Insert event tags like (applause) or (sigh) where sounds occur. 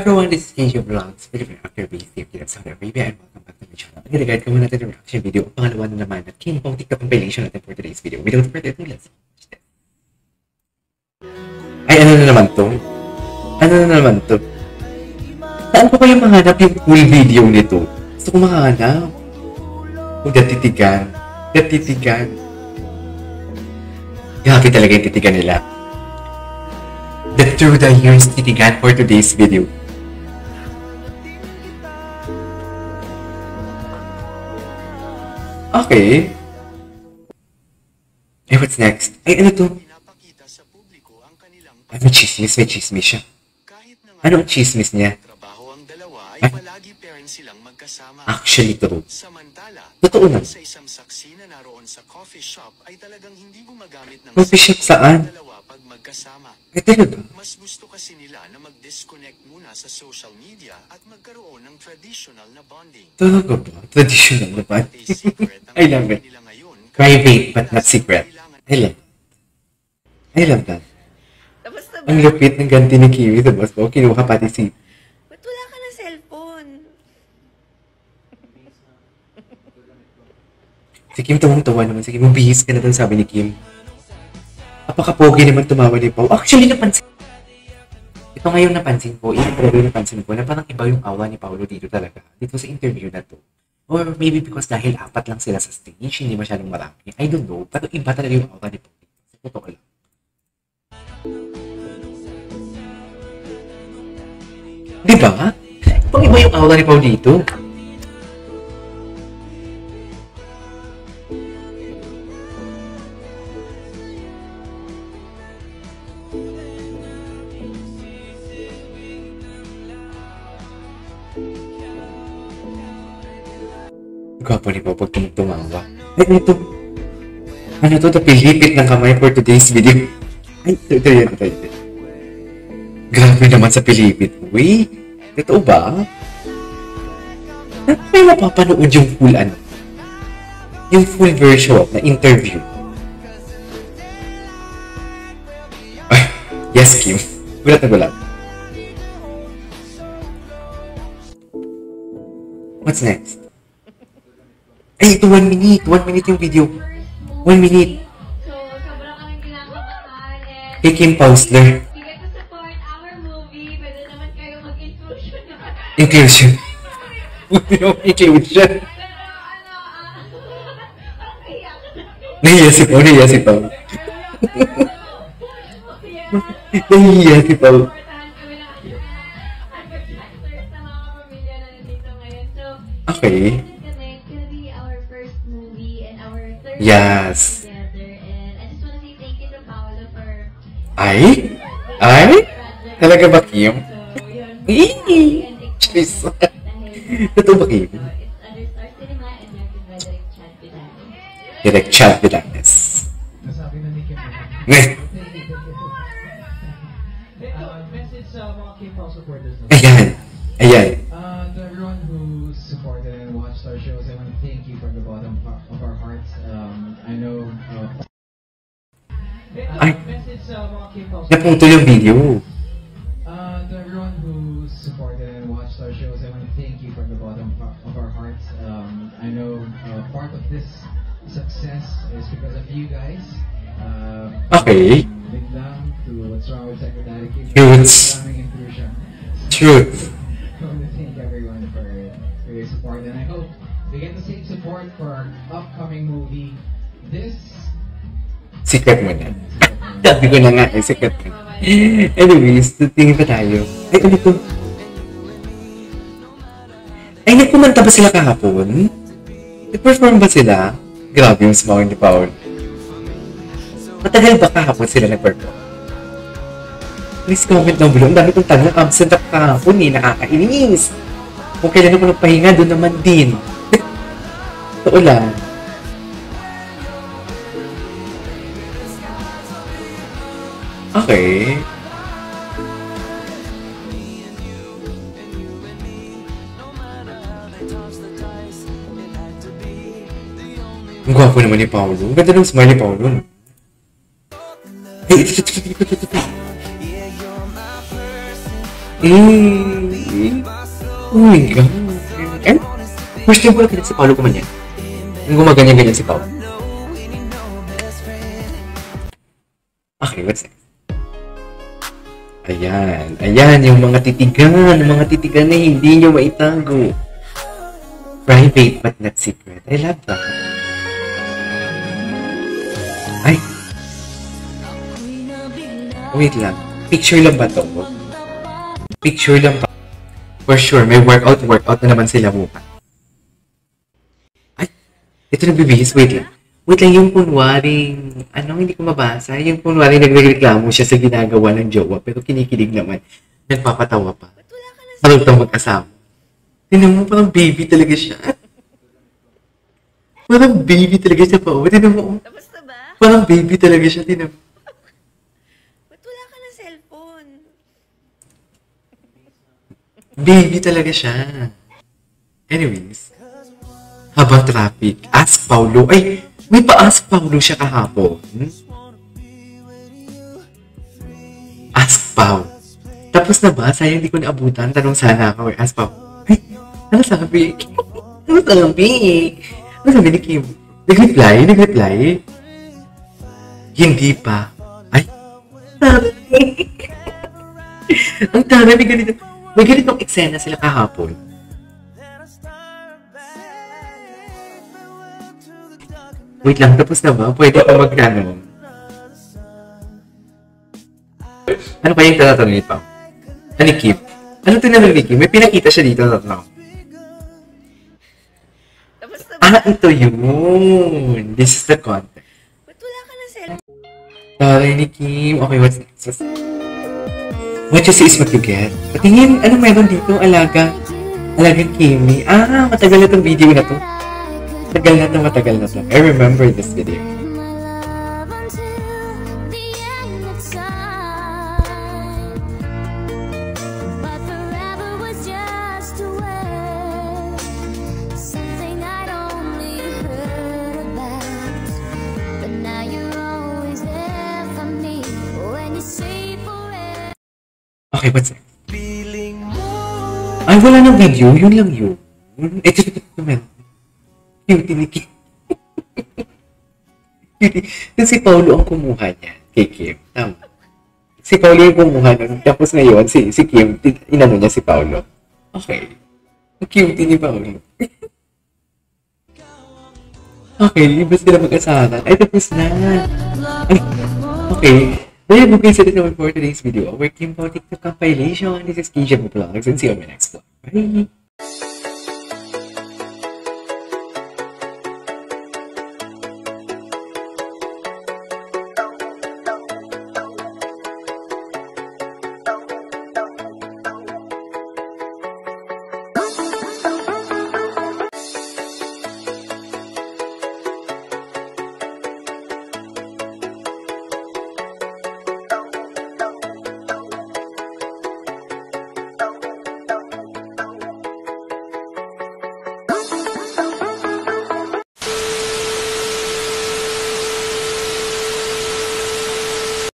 everyone, this is Kenji Vlogs, Filipino actor based here in Saudi Arabia and welcome back to my channel. Ang ko muna natin yung reaction video. Ang pangalawa na naman at kin pang TikTok compilation natin for today's video. Without further ado, let's watch this. Ay, ano na naman to? Ano na naman to? Saan ko kayo mahanap yung full video nito? Gusto ko mahanap. Kung datitigan. Datitigan. Grabe talaga yung titigan nila. The Through the Years titigan for today's video. Okay. Eh, what's next? Ay, ano to? ang Ay, may chismis. May chismis siya. na nga Anong chismis niya? ang Ay. Rin silang magkasama. Actually, true. Samantala, Totoo na. sa isang saksi na naroon sa coffee shop ay talagang hindi gumagamit ng Coffee shop saan? dalawa pag magkasama. Ay, talaga? Mas gusto kasi nila na mag-disconnect muna sa social media at magkaroon ng traditional na bonding. Talaga ba? Traditional na ang (laughs) I love it. ngayon Private but not secret. I love I love that. Ang lupit ng ganti ni Kiwi sa boss ko. Kinuha pati si... Ba't wala ka ng cellphone? Si Kim tawang-tawa naman. Sige, mabihis ka na dun, sabi ni Kim. Apaka-pogi naman tumawa ni Pao. Actually, napansin. Ito ngayon napansin ko, ito talaga napansin ko, na parang iba yung awa ni Paolo dito talaga. Dito sa interview na to. Or maybe because dahil apat lang sila sa stage, hindi masyadong marami. I don't know. Pero iba talaga yung awa ni Paolo. Sa totoo lang. Di ba? Pang iba yung aura ni Paul dito. Gwapo ni Pao pag tumutawa. Ay, ano to? Ano to? Napilipit ng kamay for today's video. Ay, ito, ito yun, ito yun. Grabe naman sa Pilipit. Uy, totoo ba? Kayo mapapanood yung full ano? Yung full version na interview? Ay, yes, Kim. Gulat na gulat. What's next? Ay, ito one minute. One minute yung video. One minute. So, sobrang kaming kinakabahan and Kay Kim Pausler. sige to support our movie. Pwede naman kayo mag-inclusion naman. Inclusion. (laughs) Inclusion. Pero ano, ah, parang naiyak na. Nahiya si Pao, nahiya si Pao. Yeah. Nahiya si Pao. Supportahan for Ay? Ay? project. Talaga ba, Kim? So, yun. Eee! And Jeez. excited dahil Totoo ba, Kim? So, it's under Star Cinema and directed by Direk Chad Vidal. Direct chat Villanes. Nasabi na ni Kim. Ngeh. Uh, message sa mga K-pop supporters na. Ayan. Ayan. Uh, to everyone who supported and watched our shows, I want to thank you from the bottom of of our hearts. Um, Ay. message sa mga K-pop Naputo yung video. Uh, to everyone who supported and watched our shows, I want to thank you from the bottom of our, hearts. Um, I know uh, part of this success is because of you guys. Uh, Okay. Big Lam to What's Wrong with Secretary Kim. Truths. Truth. I want to thank everyone for, for your support, and I hope we get the same support for our upcoming movie. This. Secret mo. Sabi ko na nga, eh, secret mo. Anyways, tingin pa tayo. Ay, ano to? Ay, nagkumanta ba sila kahapon? Nag-perform ba sila? Grabe yung smile ni Paul. Matagal ba kahapon sila nag-perform? Please comment down below. Ang dami kong tanong. Absent ako kahapon eh. Nakakainis. Kung kailan ako nagpahinga, doon naman din. (laughs) Totoo lang. Okay. Ang gwapo naman ni Paolo. Ang ganda ng smile ni Paolo. Hey, ito, ito, ito, ito, ito. Eh, oh my God. Eh, first time ko nakita si Paolo kumanyan. Yung gumaganyan-ganyan si Paolo. Okay, what's next? Ayan. Ayan, yung mga titigan. Mga titigan na hindi nyo maitago. Private but not secret. I love that. Ay. Wait lang. Picture lang ba to? Picture lang ba? For sure, may workout, workout na naman sila bukas. Ay, ito nagbibihis. Wait lang. Wait lang, yung kunwaring, ano, hindi ko mabasa. Yung kunwaring nagreklamo siya sa ginagawa ng jowa, pero kinikilig naman. Nagpapatawa pa. Ba't wala ka na Parang itong mag-asawa. Tingnan mo, parang baby talaga siya. Parang baby talaga siya pa. Tingnan mo, oh. Tapos na ba? parang baby talaga siya. Tingnan mo. Ba't wala ka na cellphone? Baby talaga siya. Anyways, habang traffic, ask Paulo. Ay, may pa-ask Paulo siya kahapon. Ask Pau. Tapos na ba? Sayang hindi ko naabutan. Tanong sana ako. eh. Ask Pau. Ay, ano sabi? Ano sabi? Ano sabi ni Kim? Nag-reply? Nag-reply? Hindi pa. Ay, sabi. Ang tara, may ganito. May ganitong eksena sila kahapon. Wait lang, tapos na ba? Pwede pa mag ano? Ano pa yung tatatanong ni Pao? Ano ni Kim? Ano tinanong ni Kim? May pinakita siya dito na no? Tapos na ba? Ah, ito yun. This is the content. Ba't wala ka na cellphone? Taray ni Kim. Okay, what's next? What you see is what you get. Patingin, ano meron dito? Alaga. Alaga Kimi. Ah, matagal na tong video na to. Matagal na to, matagal na to. I remember this video. Okay, what's next? Ay, wala nang video. Yun lang yun. Ito. Yung (laughs) si Paulo ang kumuha niya kay Kim. Tama. Si Paulo yung kumuha nun. Tapos ngayon, si, si Kim, inano niya si Paulo. Okay. Cutie ni Paulo. (laughs) okay, ibig sila mag-asaran. Ay, tapos na. Ay, okay. There you guys. It is for today's video. Our Kim Bo TikTok compilation. This is Keisha Vlogs and see you on my next vlog. Bye!